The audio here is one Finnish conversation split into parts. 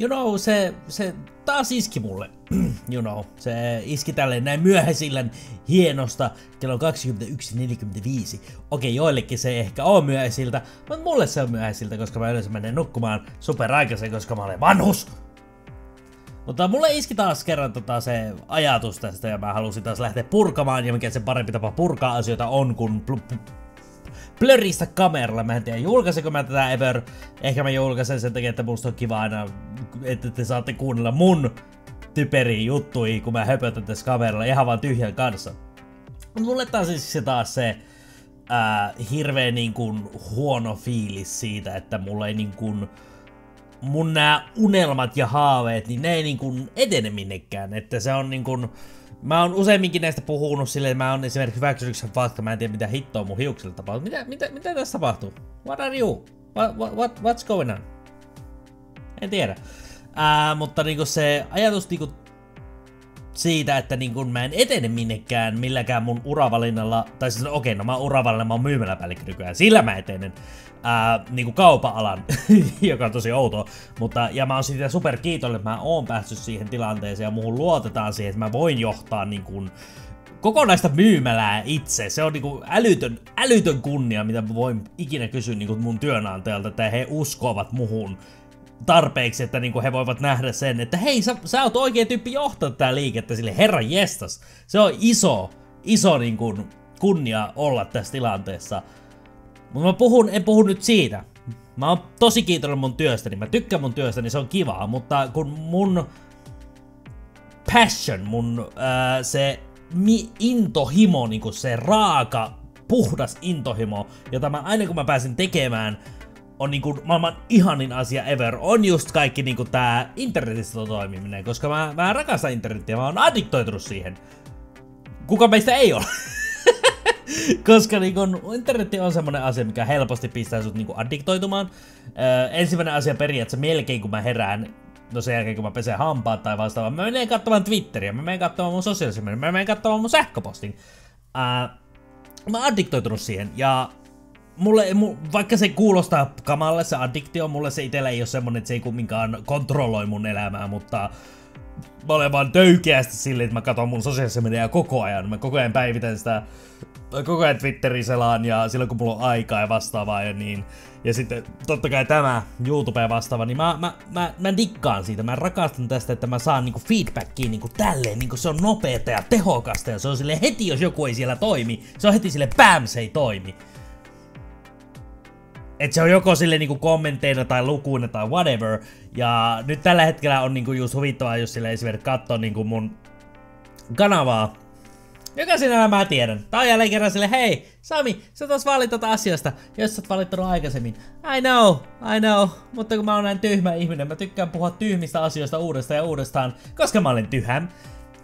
you know, se, se taas iski mulle. you know, se iski tälleen näin myöhäisillä hienosta kello 21.45. Okei, joillekin se ehkä ole myöhäisiltä, mutta mulle se on myöhäisiltä, koska mä yleensä menen nukkumaan super aikaisin, koska mä olen vanhus. Mutta mulle iski taas kerran tota se ajatus tästä ja mä halusin taas lähteä purkamaan ja mikä se parempi tapa purkaa asioita on pl- plöristä kameralla. Mä en tiedä julkaiseko mä tätä ever. Ehkä mä julkaisen sen takia, että musta on kiva aina, että te saatte kuunnella mun typeriä juttui, kun mä höpötän tässä kameralla ihan vaan tyhjän kanssa. Mulle taas siis se taas se ää, hirveä niin kuin, huono fiilis siitä, että mulla ei niin kuin, mun nämä unelmat ja haaveet, niin ne ei niin kuin edene minnekään. Että se on niin kuin, mä oon useimminkin näistä puhunut silleen, mä oon esimerkiksi hyväksynyt sen fakta, mä en tiedä mitä hittoa mun hiuksilla tapahtuu. Mitä, mitä, mitä tässä tapahtuu? What are you? What, what, what's going on? En tiedä. Ää, mutta niinku se ajatus niinku siitä, että niin kun mä en etene minnekään milläkään mun uravalinnalla, tai siis okei, okay, no mä uravalinnalla, mä oon myymäläpäällikkö nykyään, sillä mä etenen ää, niin kuin kaupa-alan, joka on tosi outo, mutta ja mä oon siitä super kiitollinen, että mä oon päässyt siihen tilanteeseen ja muuhun luotetaan siihen, että mä voin johtaa niin kuin, kokonaista myymälää itse. Se on niinku älytön, älytön kunnia, mitä voin ikinä kysyä niinku mun työnantajalta, että he uskovat muhun tarpeeksi, että niinku he voivat nähdä sen, että hei, sä, sä oot oikea tyyppi johtaa tää liikettä sille herran jestas. Se on iso, iso niinku kunnia olla tässä tilanteessa. Mutta mä puhun, en puhu nyt siitä. Mä oon tosi kiitollinen mun työstäni, mä tykkään mun työstäni, se on kivaa, mutta kun mun passion, mun ää, se mi, intohimo, niinku se raaka, puhdas intohimo, jota mä aina kun mä pääsen tekemään, on niinku maailman ihanin asia ever, on just kaikki niinku tää internetistä toimiminen, koska mä, mä rakastan internetiä, mä oon addiktoitunut siihen. Kuka meistä ei ole? koska niinku, internetti on semmonen asia, mikä helposti pistää sut niinku addiktoitumaan. Öö, ensimmäinen asia periaatteessa melkein kun mä herään, no sen jälkeen kun mä pesen hampaat tai vastaavaa, mä menen katsomaan Twitteriä, mä menen katsomaan mun sosiaalisen mä menen katsomaan mun sähköpostin. Öö, mä oon addiktoitunut siihen ja mulle, mu, vaikka se kuulostaa kamalle se addiktio, mulle se itellä ei ole semmonen, että se ei kumminkaan kontrolloi mun elämää, mutta mä olen vaan töykeästi silleen, että mä katson mun sosiaalisen mediaa koko ajan. Mä koko ajan päivitän sitä, koko ajan Twitterin selaan ja silloin kun mulla on aikaa ja vastaavaa ja niin. Ja sitten totta kai tämä YouTube vastaava, niin mä, mä, mä, mä dikkaan siitä. Mä rakastan tästä, että mä saan niinku feedbackia niinku tälleen, niinku se on nopeeta ja tehokasta ja se on sille heti, jos joku ei siellä toimi, se on heti sille BAM, se ei toimi. Et se on joko sille niinku kommentteina tai lukuina tai whatever. Ja nyt tällä hetkellä on niinku just huvittavaa, jos sille esimerkiksi katsoo niinku mun kanavaa. Joka sinä mä tiedän. On jälleen kerran sille, hei, Sami, sä tos valittu tätä asiasta, jos sä oot valittanut aikaisemmin. I know, I know, mutta kun mä oon näin tyhmä ihminen, mä tykkään puhua tyhmistä asioista uudestaan ja uudestaan, koska mä olen.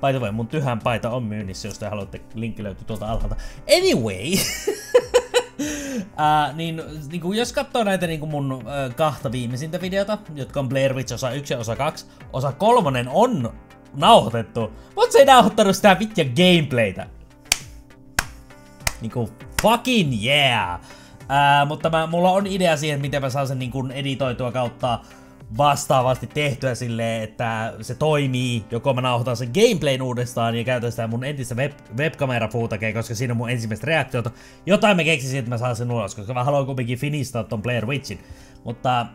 By the way, mun tyhän paita on myynnissä, jos te haluatte, linkki löytyy tuolta alhaalta. Anyway, Uh, niin, niin kuin jos katsoo näitä niin kuin mun uh, kahta viimeisintä videota, jotka on Blair Witch osa 1 ja osa 2, osa kolmonen on nauhoitettu, mutta se ei nauhoittanut sitä vitja gameplaytä. Niinku fucking yeah! Uh, mutta mä, mulla on idea siihen, miten mä saan sen niin kuin editoitua kautta vastaavasti tehtyä silleen, että se toimii, joko mä nauhoitan sen gameplayn uudestaan ja käytän sitä mun entistä web, webkamera koska siinä on mun ensimmäistä reaktiota. Jotain mä keksisin, että mä saan sen ulos, koska mä haluan kuitenkin finistaa ton Player Witchin. Mutta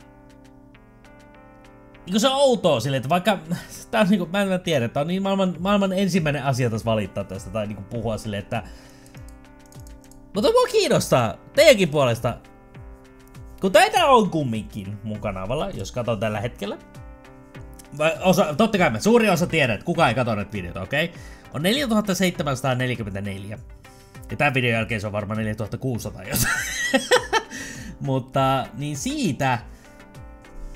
niin se on outoa silleen, että vaikka, tää on niinku, mä en tiedä, että on niin maailman, maailman ensimmäinen asia tässä valittaa tästä tai niinku puhua silleen, että mutta mua kiinnostaa teidänkin puolesta kun teitä on kumminkin mun kanavalla, jos katon tällä hetkellä. Osa, totta kai mä suuri osa tiedän, että kukaan ei katso näitä videoita, okei? Okay? On 4744. Ja tämän videon jälkeen se on varmaan 4600 jotain. Mutta niin siitä,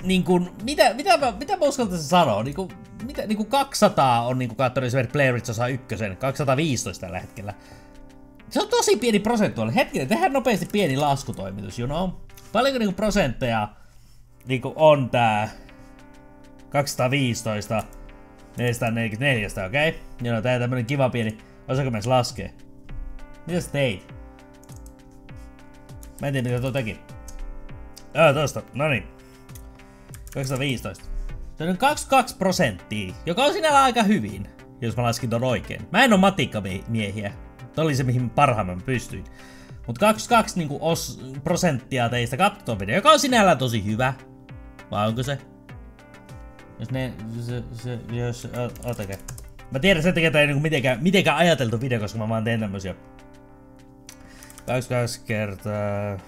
niin kun, mitä, mitä, mä, mitä mä uskaltaisin sanoa? Niin kun, mitä, niin kun 200 on niin katsonut esimerkiksi Player osa 1, 215 tällä hetkellä. Se on tosi pieni prosentuaali. Hetkinen, tehdään nopeasti pieni laskutoimitus, you know? Paljonko niinku prosentteja niinku on tää 215 444, okei? Okay? Joo, tää tämmönen kiva pieni, osaako myös laskee? Mitä sä teit? Mä en tiedä mitä tuo teki. Joo, tosta, no niin. 215. Se on 22 prosenttia, joka on sinällä aika hyvin, jos mä laskin ton oikein. Mä en oo matikkamiehiä. Toi oli se, mihin parhaimman pystyin. Mut 22 niinku os, prosenttia teistä katsoo video, joka on sinällä tosi hyvä. Vai onko se? Jos ne, se, se, jos, ootake. Mä tiedän sen takia, että ei niinku mitenkään, mitenkään ajateltu video, koska mä vaan teen tämmösiä 22 kertaa...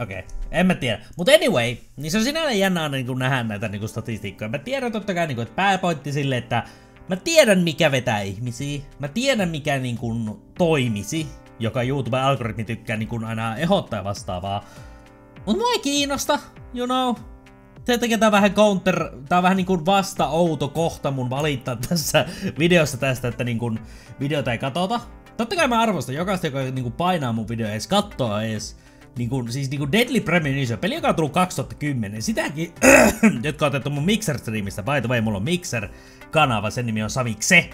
Okei, okay. en mä tiedä. Mutta anyway, niin se on sinällä jännä aina niin nähdä näitä niin statistiikkoja. Mä tiedän totta kai, niin että pääpointti sille, että mä tiedän mikä vetää ihmisiä. Mä tiedän mikä niin kuin, toimisi, joka YouTube-algoritmi tykkää niin kuin, aina ehdottaa vastaavaa. Mut mua ei kiinnosta, you know. Sen takia tää on vähän counter, tää on vähän niin kuin vasta outo kohta mun valittaa tässä videossa tästä, että niin kuin videota ei katota. Totta kai mä arvostan jokaista, joka niinku painaa mun video edes kattoa edes. Niinku, siis niinku Deadly Premonition, peli joka on tullut 2010, sitäkin, jotka on otettu mun Mixer-streamistä, by the way, mulla on Mixer-kanava, sen nimi on Samikse.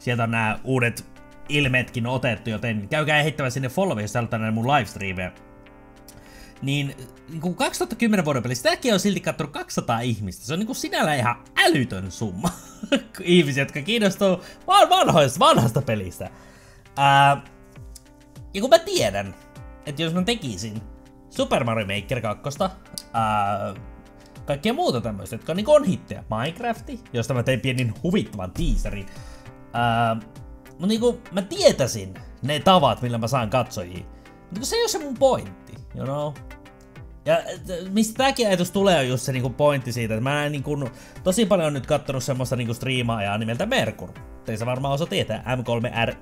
Sieltä on nämä uudet ilmeetkin otettu, joten käykää heittämään sinne follow, jos halutaan näitä mun livestreameja. Niin, niin 2010 vuoden peli, sitäkin on silti katsonut 200 ihmistä. Se on niin kuin ihan älytön summa ihmisiä, jotka kiinnostuu vaan vanhoista, vanhasta pelistä. Ää, ja kun mä tiedän, että jos mä tekisin Super Mario Maker 2, ää, kaikkea muuta tämmöistä, jotka on, niin on hittejä. Minecrafti, josta mä tein pienin huvittavan teaserin. Ää, no niinku, mä tietäisin ne tavat, millä mä saan katsojia. Mutta se ei ole se mun pointti, you know? Ja mistä tääkin ajatus tulee on just se niinku pointti siitä, että mä niinku, tosi paljon on nyt kattonut semmoista niinku striimaajaa nimeltä Merkur. Teistä varmaan osa tietää, M3R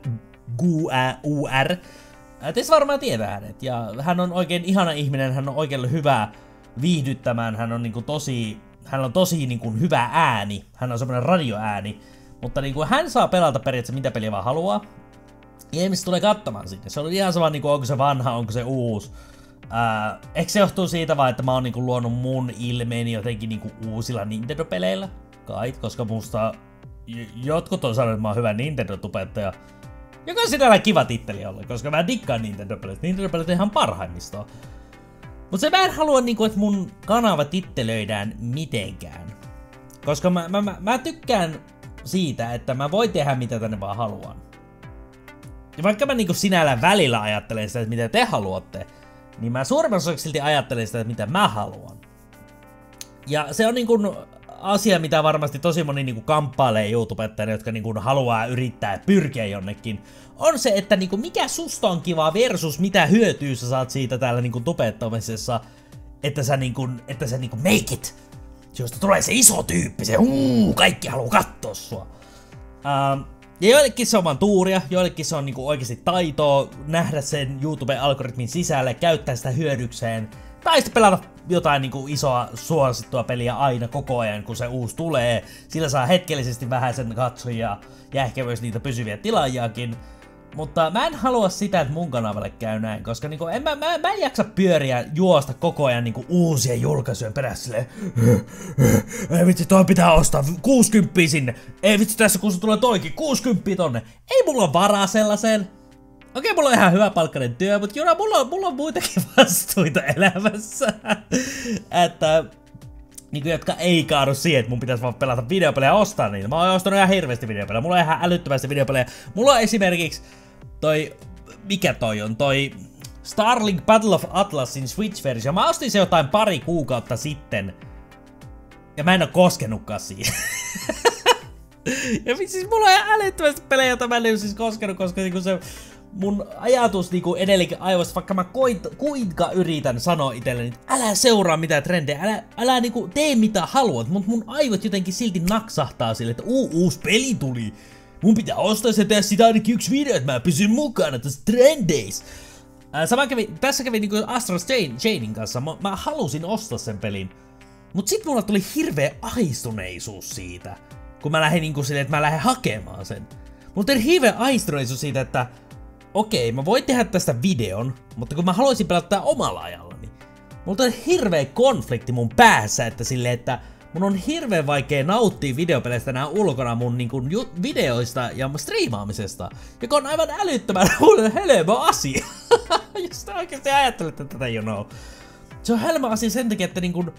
G-U-R. Teissä varmaan tietää hänet. Ja hän on oikein ihana ihminen, hän on oikein hyvä viihdyttämään, hän on niinku tosi, hän on tosi niinku hyvä ääni, hän on semmoinen radioääni. Mutta niinku hän saa pelata periaatteessa mitä peliä vaan haluaa. Ja ihmiset tulee katsomaan sinne. Se on ihan sama, niinku, onko se vanha, onko se uusi. Ää, ehkä se johtuu siitä vaan, että mä oon niinku luonut mun ilmeeni jotenkin niinku uusilla Nintendo-peleillä. Kai, koska musta jotkut on sanonut, että mä oon hyvä Nintendo-tubettaja. Joka on sinällä kiva titteli olla, koska mä dikkaan Nintendo-pelit. Nintendo-pelit on ihan parhaimmistoa. Mutta se mä en halua, niinku, että mun kanava tittelöidään mitenkään. Koska mä, mä, mä, mä tykkään siitä, että mä voin tehdä mitä tänne vaan haluan. Ja vaikka mä niinku sinällä välillä ajattelen sitä, että mitä te haluatte, niin mä suurimmassa silti ajattelen sitä, että mitä mä haluan. Ja se on niinku asia, mitä varmasti tosi moni niinku kamppailee YouTubettajana, jotka niinku haluaa yrittää pyrkiä jonnekin, on se, että niinku mikä susta on kiva versus mitä hyötyä sä saat siitä täällä niinku tubettamisessa, että sä niinku, että sä niinku make it. Josta tulee se iso tyyppi, se uu, kaikki haluaa katsoa sua. Ähm, ja joillekin se on vaan tuuria, joillekin se on niinku oikeasti taitoa nähdä sen YouTube-algoritmin sisälle, käyttää sitä hyödykseen, tai sitten pelata jotain niinku isoa suosittua peliä aina koko ajan, kun se uusi tulee. Sillä saa hetkellisesti vähän sen katsojia ja ehkä myös niitä pysyviä tilaajiakin. Mutta mä en halua sitä, että mun kanavalle käy näin, koska niinku, en mä, mä, mä en jaksa pyöriä juosta koko ajan niinku uusia julkaisuja perässä silleen, ei vitsi, toi pitää ostaa 60 sinne, ei vitsi tässä kun se tulee toikin, 60 tonne, ei mulla varaa sellaiseen. Okei, mulla on ihan hyvä palkkainen työ, mutta Jura, mulla on, mulla on muitakin vastuita elämässä. että niin jotka ei kaadu siihen, että mun pitäisi vaan pelata videopelejä ja ostaa niitä. Mä oon ostanut ihan hirveästi videopelejä. Mulla on ihan älyttömästi videopelejä. Mulla on esimerkiksi toi, mikä toi on, toi Starlink Battle of Atlasin Switch-versio. Mä ostin se jotain pari kuukautta sitten. Ja mä en oo koskenutkaan siihen. ja siis mulla on ihan älyttömästi pelejä, joita mä en siis koskenut, koska niinku se mun ajatus niinku edelleenkin aivoissa, vaikka mä koit, kuinka yritän sanoa itselleni, että älä seuraa mitään trendejä, älä, älä niinku tee mitä haluat, mutta mun aivot jotenkin silti naksahtaa sille, että uu, uusi peli tuli. Mun pitää ostaa se tehdä sitä ainakin yksi video, että mä pysyn mukana tässä trendeissä. sama kävi, tässä kävi niinku Astros Janein kanssa, mä, mä halusin ostaa sen pelin. Mut sit mulla tuli hirveä aistuneisuus siitä, kun mä lähdin niinku silleen, että mä lähden hakemaan sen. Mulla tuli hirveä aistuneisuus siitä, että okei, mä voin tehdä tästä videon, mutta kun mä haluaisin pelata omalla ajallani, mulla on hirveä konflikti mun päässä, että sille, että mun on hirveän vaikea nauttia videopeleistä nää ulkona mun niin kun, videoista ja striimaamisesta, joka on aivan älyttömän helppo asia. Jos te oikeasti ajattelette tätä, you know. Se on helppo asia sen takia, että niin kun,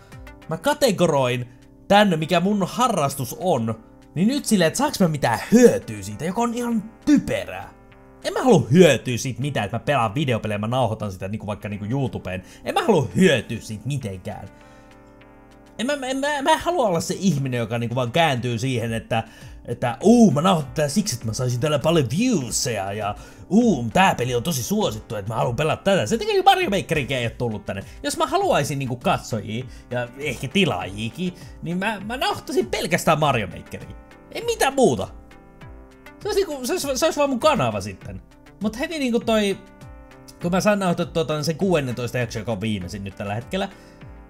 mä kategoroin tänne, mikä mun harrastus on, niin nyt silleen, että saaks mä mitään hyötyä siitä, joka on ihan typerää. En mä halua hyötyä siitä mitään, että mä pelaan videopelejä, mä nauhoitan sitä niinku vaikka niinku YouTubeen. En mä halua hyötyä siitä mitenkään. En mä, en, mä, mä en halua olla se ihminen, joka niinku vaan kääntyy siihen, että että uu, mä nauhoitan siksi, että mä saisin tällä paljon viewseja ja uu, tää peli on tosi suosittu, että mä haluan pelata tätä. Se tekee Mario Makerikin ei ole tullut tänne. Jos mä haluaisin niinku katsojia ja ehkä tilaajiikin, niin mä, mä nauhoittaisin pelkästään Mario Makeria. Ei mitään muuta. Se olisi, niinku, se olisi, se olisi vaan mun kanava sitten. Mut heti niinku toi, kun mä sain nauhoitettua tuota, sen 16 jakso, joka on viimeisin nyt tällä hetkellä,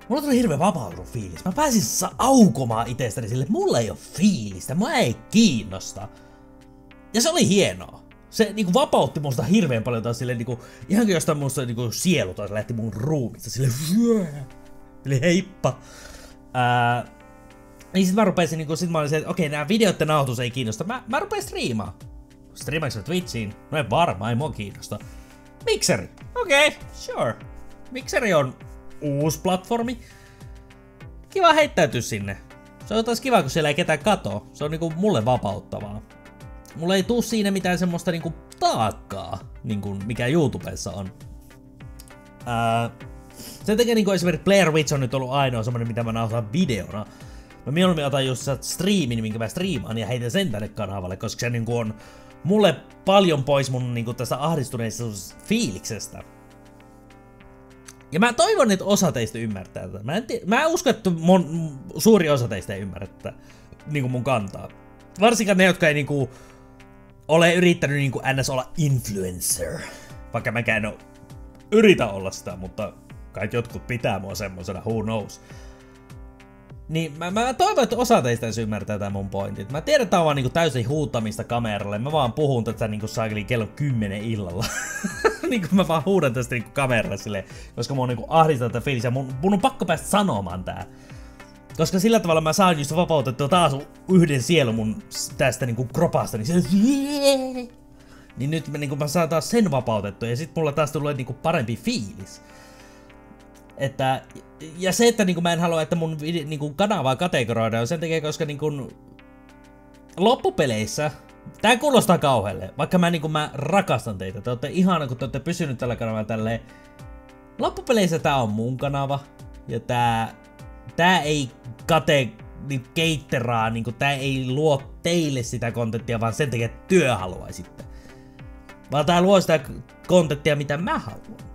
Mulla tuli hirveä vapautunut fiilis. Mä pääsin aukomaan itsestäni sille, mulla ei oo fiilistä, mä ei kiinnosta. Ja se oli hienoa. Se niinku vapautti musta hirveän paljon taas silleen niinku, ihan kuin jostain musta niinku sielu taas lähti mun ruumista sille Eli heippa. Ää, niin sit mä rupesin niinku, sit mä olin se, että okei, nää videoiden nauhoitus ei kiinnosta. Mä, mä rupesin striimaa. Striimaanko Twitchiin? No ei varmaan, ei mua kiinnosta. Mikseri. Okei, okay, sure. Mikseri on uusi platformi. Kiva heittäytyä sinne. Se on taas kiva, kun siellä ei ketään kato. Se on niinku mulle vapauttavaa. Mulla ei tuu siinä mitään semmoista niinku taakkaa, niinku mikä YouTubessa on. Ää, sen takia niinku esimerkiksi Blair Witch on nyt ollut ainoa semmonen, mitä mä nauhoitan videona. Mä mieluummin otan just striimin, minkä mä striimaan ja heitän sen tänne kanavalle, koska se niinku on mulle paljon pois mun niinku tästä ahdistuneista fiiliksestä. Ja mä toivon, että osa teistä ymmärtää tätä. Mä en, tii, mä en usko, että mon, suuri osa teistä ei ymmärrä tätä niin mun kantaa. Varsinkaan ne, jotka ei niinku ole yrittänyt niinku ns. olla influencer. Vaikka mäkään en yritä olla sitä, mutta kai jotkut pitää mua semmosena, who knows. Niin mä, mä toivon, että osa teistä edes ymmärtää tämän mun pointit. Mä tiedän, että tää on vaan niinku täysin huuttamista kameralle. Mä vaan puhun tätä niinku saakeli kello 10 illalla. niinku mä vaan huudan tästä niinku kameralle sille, koska mua niinku ahdistaa tätä fiilis ja mun, mun on pakko päästä sanomaan tää. Koska sillä tavalla mä saan just vapautettua taas yhden sielun mun tästä niinku kropasta, niin se niin nyt mä, niinku, mä saan taas sen vapautettua ja sit mulla taas tulee niinku parempi fiilis. Että, ja se, että niin kuin mä en halua, että mun niin kuin kanavaa kategoroidaan, sen takia, koska niin kuin, loppupeleissä Tää kuulostaa kauhealle, vaikka mä, niin kuin, mä rakastan teitä. Te olette ihana, kun te olette pysynyt tällä kanavalla tälleen. Loppupeleissä tää on mun kanava. Ja tää, tää ei kate niin keitteraa, niin kuin, tää ei luo teille sitä kontenttia, vaan sen takia, että työ haluaisitte. Vaan tää luo sitä kontenttia, mitä mä haluan.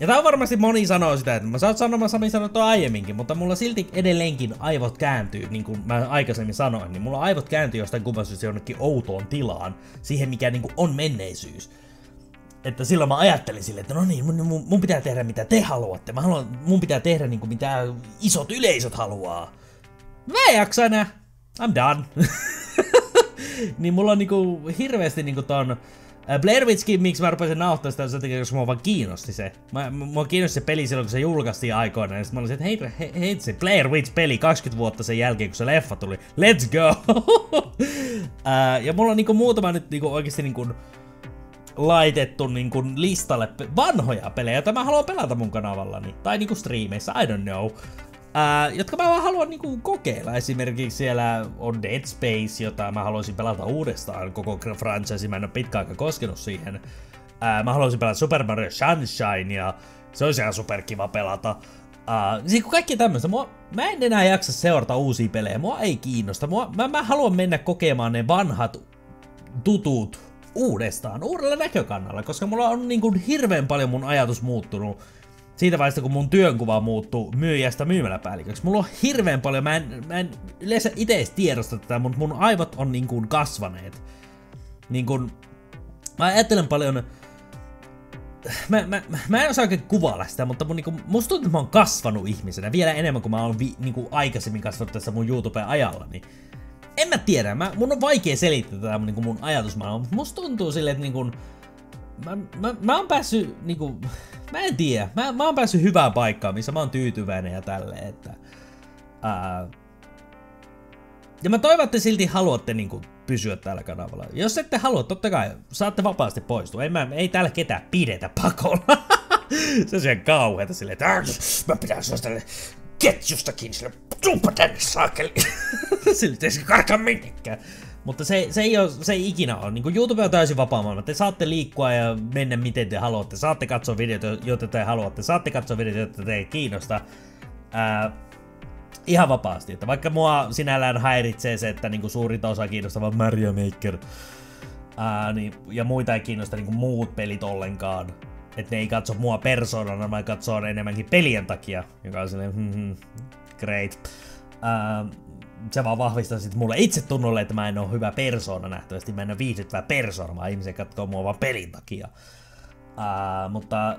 Ja tää on varmasti moni sanoo sitä, että mä saat sanomaan Sami sanottua aiemminkin, mutta mulla silti edelleenkin aivot kääntyy, niin kuin mä aikaisemmin sanoin, niin mulla aivot kääntyy jostain kumman jonnekin outoon tilaan, siihen mikä niin kuin on menneisyys. Että silloin mä ajattelin sille, että no niin, mun, mun, pitää tehdä mitä te haluatte, mä haluan, mun pitää tehdä niin kuin mitä isot yleisöt haluaa. Mä en jaksa enää. I'm done. niin mulla on niinku hirveästi niinku ton Blair Witchkin, miksi mä rupesin nauhoittamaan sitä, sen takia, koska mua vaan kiinnosti se. Mä, mua kiinnosti se peli silloin, kun se julkaistiin aikoina, ja sit mä olin että hei, hei, hei se Blair Witch-peli 20 vuotta sen jälkeen, kun se leffa tuli. Let's go! uh, ja mulla on niinku muutama nyt niinku oikeesti niinku laitettu niinku listalle vanhoja pelejä, joita mä haluan pelata mun kanavallani. Tai niinku striimeissä, I don't know. Uh, jotka mä vaan haluan niinku kokeilla. Esimerkiksi siellä on Dead Space, jota mä haluaisin pelata uudestaan. Koko franchise, mä en ole pitkään aikaa koskenut siihen. Uh, mä haluaisin pelata Super Mario Sunshine ja se olisi ihan superkiva pelata. Uh, siis kaikki tämmöistä. Mua, mä en enää jaksa seurata uusia pelejä. Mua ei kiinnosta. Mua, mä, mä haluan mennä kokemaan ne vanhat tutut uudestaan, uudella näkökannalla, koska mulla on niin kuin hirveän paljon mun ajatus muuttunut siitä vaiheesta, kun mun työnkuva muuttuu myyjästä myymäläpäälliköksi. Mulla on hirveän paljon, mä en, mä en yleensä itse edes tiedosta tätä, mutta mun aivot on niin kuin kasvaneet. Niin kuin, mä ajattelen paljon, mä, mä, mä en osaa oikein kuvailla sitä, mutta mun, niinku, musta tuntuu, että mä oon kasvanut ihmisenä vielä enemmän kuin mä oon vi, niinku, aikaisemmin kasvanut tässä mun YouTuben ajalla. Niin en mä tiedä, mä, mun on vaikea selittää tätä niinku mun ajatusmaailmaa, mutta musta tuntuu silleen, että niinku, mä, mä, mä oon päässyt niinku, mä en tiedä. Mä, mä oon päässyt hyvään paikkaan, missä mä oon tyytyväinen ja tälleen, että... Ää, ja mä toivon, että silti haluatte niinku pysyä tällä kanavalla. Jos ette halua, totta kai saatte vapaasti poistua. Ei, mä, ei täällä ketään pidetä pakolla. se on siihen kauheeta silleen, että mä pitää tälle ketjustakin sille, tuuppa tänne saakeli. Sille ei se karkaa minnekään. Mutta se, se, ei ole, se ei ikinä ole. Niin YouTube on täysin vapaa maailma. Te saatte liikkua ja mennä miten te haluatte. Saatte katsoa videoita, joita te haluatte. Saatte katsoa videoita, joita te kiinnostaa. Ää, ihan vapaasti. Että vaikka mua sinällään häiritsee se, että niinku suurinta osa kiinnostaa vaan Mario Maker. Ää, niin, ja muita ei kiinnosta niinku muut pelit ollenkaan. Että ne ei katso mua persoonana, vaan katsoo enemmänkin pelien takia. Joka on silleen, hmm, hmm, great. Ää, se vaan vahvistaa sit mulle itse tunnolle, että mä en ole hyvä persoona nähtävästi. Mä en ole viihdyttävä persoona, vaan ihmiset katsoo mua vaan pelin takia. Ää, mutta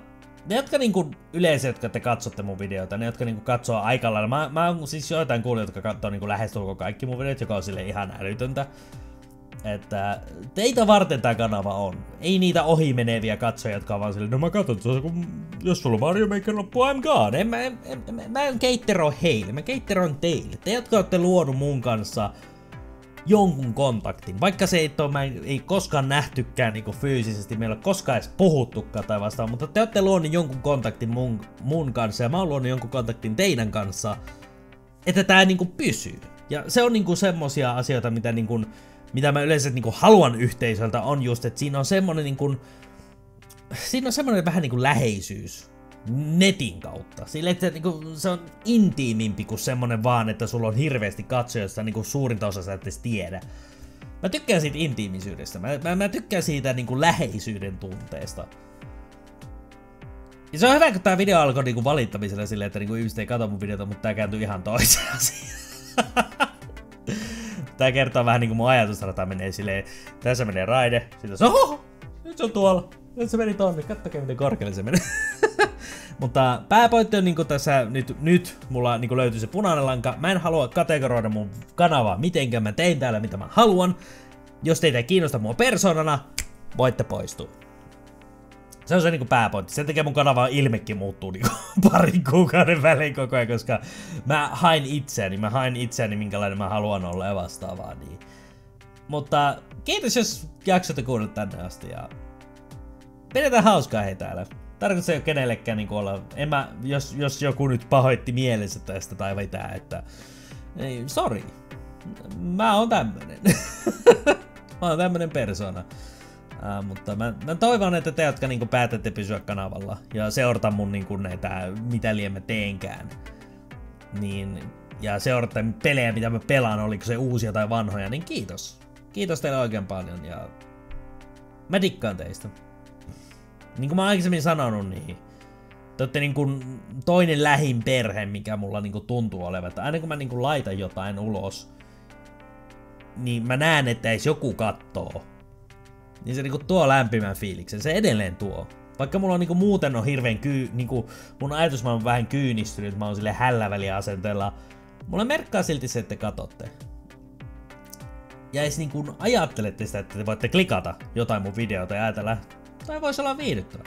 ne, jotka niinku yleensä, jotka te katsotte mun videoita, ne, jotka niinku katsoo aika lailla, mä, mä oon siis joitain kuulijoita, jotka katsoo niinku lähestulkoon kaikki mun videot, joka on sille ihan älytöntä. Että teitä varten tämä kanava on. Ei niitä ohimeneviä katsojia, jotka on vaan silleen, no mä katson, kun, jos sulla Mario Maker loppu, I'm gone. En, mä, en, en, mä en keittero heille, mä keitteron teille. Te, jotka olette luonut mun kanssa jonkun kontaktin. Vaikka se ei, ole, mä ei koskaan nähtykään niin fyysisesti, meillä ei koskaan edes puhuttukaan tai vastaan, mutta te olette luonut jonkun kontaktin mun, mun kanssa ja mä oon luonut jonkun kontaktin teidän kanssa, että tää niinku pysyy. Ja se on niinku semmosia asioita, mitä niinku, mitä mä yleensä niinku haluan yhteisöltä on just, että siinä on semmonen niinku, siinä on semmonen vähän niinku läheisyys netin kautta. Sille, että niinku, se on intiimimpi kuin semmonen vaan, että sulla on hirveästi katsojoista niinku suurinta osa sä et edes tiedä. Mä tykkään siitä intiimisyydestä. Mä, mä, mä tykkään siitä niinku läheisyyden tunteesta. Ja se on hyvä, kun tää video alkoi niinku valittamisella silleen, että niinku ihmiset ei katso mun videota, mutta tää kääntyy ihan toiseen asiaan. tää kertoo vähän niinku mun ajatusrata menee silleen, tässä menee raide, sitten se oho, nyt se on tuolla, nyt se meni tonne, kattokaa miten korkealle se menee. Mutta pääpointti on niinku tässä nyt, nyt mulla niinku löytyy se punainen lanka. Mä en halua kategoroida mun kanavaa mitenkään, mä tein täällä mitä mä haluan. Jos teitä ei kiinnosta mua persoonana, voitte poistua. Se on se niinku pääpointti. Sen takia mun kanavan ilmekin muuttuu niinku parin kuukauden välein koko ajan, koska mä hain itseäni, mä hain itseäni minkälainen mä haluan olla ja vastaavaa. Niin. Mutta kiitos jos jaksoitte kuunnella tänne asti ja pidetään hauskaa hei täällä. Tarkoitus ei ole kenellekään niin olla, en mä, jos, jos joku nyt pahoitti mielensä tästä tai mitään, että ei, sorry. Mä oon tämmönen. mä oon tämmönen persona. Uh, mutta mä, mä, toivon, että te, jotka niinku päätätte pysyä kanavalla ja seurata mun niinku näitä, mitä liian mä teenkään, niin, ja seurata pelejä, mitä mä pelaan, oliko se uusia tai vanhoja, niin kiitos. Kiitos teille oikein paljon ja mä dikkaan teistä. Niin kuin mä aikaisemmin sanonut, niin te olette niin kuin toinen lähin perhe, mikä mulla niin kuin tuntuu olevan. Aina kun mä niin kuin laitan jotain ulos, niin mä näen, että edes joku kattoo. Niin se niin kuin tuo lämpimän fiiliksen. Se edelleen tuo. Vaikka mulla on niinku muuten on hirveän kyy, niinku mun ajatus on vähän kyynistynyt, mä oon sille hälläväliasenteella. Mulla merkkaa silti se, että katotte. Ja edes niinku ajattelette sitä, että te voitte klikata jotain mun videota ja ajatella, tai voisi olla viihdyttävä.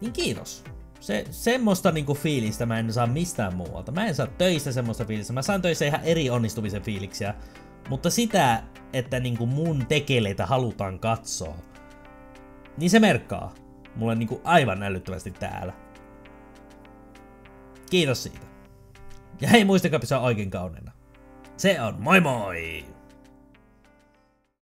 Niin kiitos. Se, semmoista niinku fiilistä mä en saa mistään muualta. Mä en saa töistä semmoista fiilistä. Mä saan töissä ihan eri onnistumisen fiiliksiä. Mutta sitä, että niinku mun tekeleitä halutaan katsoa, niin se merkkaa mulle niinku aivan älyttömästi täällä. Kiitos siitä. Ja hei muistakaa pysyä oikein kauneena. Se on moi moi!